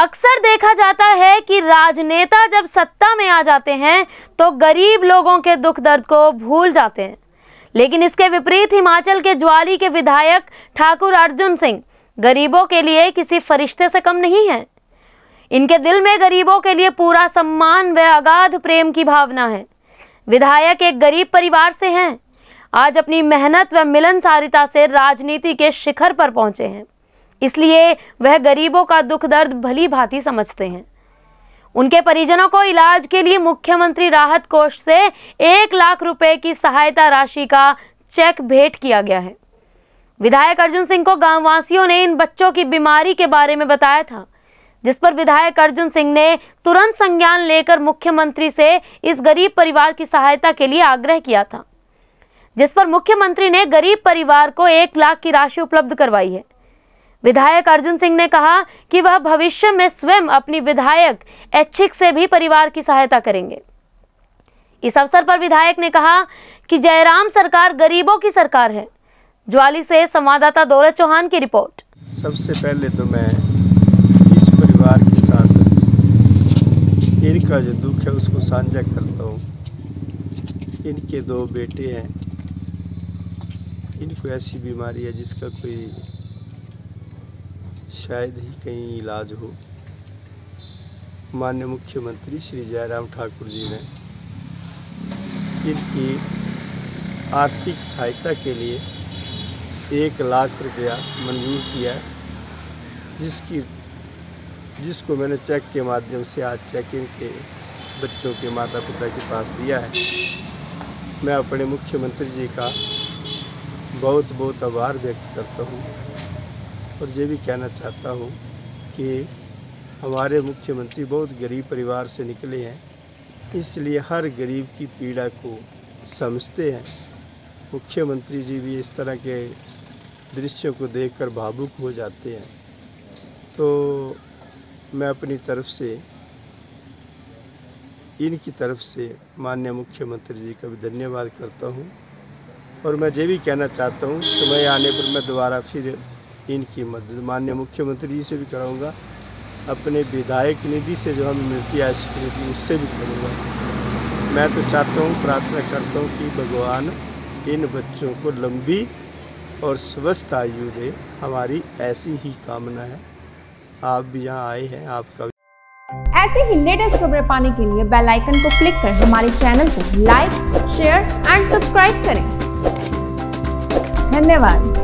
अक्सर देखा जाता है कि राजनेता जब सत्ता में आ जाते हैं तो गरीब लोगों के दुख दर्द को भूल जाते हैं। लेकिन इसके विपरीत हिमाचल के ज्वाली के विधायक ठाकुर अर्जुन सिंह गरीबों के लिए किसी फरिश्ते से कम नहीं है। इनके दिल में गरीबों के लिए पूरा सम्मान व अगाध प्रेम की भावना है। विधायक एक गरीब परिवार से हैं। आज अपनी मेहनत व मिलनसारिता से राजनीति के शिखर पर पहुँचे हैं। इसलिए वह गरीबों का दुख दर्द भली भांति समझते हैं। उनके परिजनों को इलाज के लिए मुख्यमंत्री राहत कोष से एक लाख रुपए की सहायता राशि का चेक भेंट किया गया है। विधायक अर्जुन सिंह को गाँव वासियों ने इन बच्चों की बीमारी के बारे में बताया था, जिस पर विधायक अर्जुन सिंह ने तुरंत संज्ञान लेकर मुख्यमंत्री से इस गरीब परिवार की सहायता के लिए आग्रह किया था, जिस पर मुख्यमंत्री ने गरीब परिवार को एक लाख की राशि उपलब्ध करवाई है। विधायक अर्जुन सिंह ने कहा कि वह भविष्य में स्वयं अपनी विधायक ऐच्छिक से भी परिवार की सहायता करेंगे। इस अवसर पर विधायक ने कहा कि जयराम सरकार गरीबों की सरकार है। ज्वाली से संवाददाता दौलत चौहान की रिपोर्ट। सबसे पहले तो मैं इस परिवार के साथ इनका जो दुख है उसको साझा करता हूँ। इनके दो बेटे हैं। इनको ऐसी बीमारी है जिसका कोई शायद ही कहीं इलाज हो। माननीय मुख्यमंत्री श्री जयराम ठाकुर जी ने इनकी आर्थिक सहायता के लिए एक लाख रुपया मंजूर किया जिसकी, जिसको मैंने चेक के माध्यम से आज चेक इनके बच्चों के माता पिता के पास दिया है। मैं अपने मुख्यमंत्री जी का बहुत बहुत आभार व्यक्त करता हूँ। और ये भी कहना चाहता हूँ कि हमारे मुख्यमंत्री बहुत गरीब परिवार से निकले हैं, इसलिए हर गरीब की पीड़ा को समझते हैं। मुख्यमंत्री जी भी इस तरह के दृश्यों को देखकर भावुक हो जाते हैं। तो मैं अपनी तरफ़ से, इनकी तरफ़ से माननीय मुख्यमंत्री जी का भी धन्यवाद करता हूँ। और मैं ये भी कहना चाहता हूँ, समय आने पर मैं दोबारा फिर इनकी मदद। माननीय मुख्यमंत्री जी से भी कराऊँगा। अपने विधायक निधि से जो हमें मिलती है निधि उससे भी करूँगा। मैं तो चाहता हूँ, प्रार्थना करता हूँ कि भगवान इन बच्चों को लंबी और स्वस्थ आयु दे। हमारी ऐसी ही कामना है। आप भी यहाँ आए हैं, आपका ऐसे ही लेटेस्ट खबरें पाने के लिए बेल आइकन को क्लिक कर हमारे चैनल को लाइक, शेयर एंड सब्सक्राइब करें। धन्यवाद।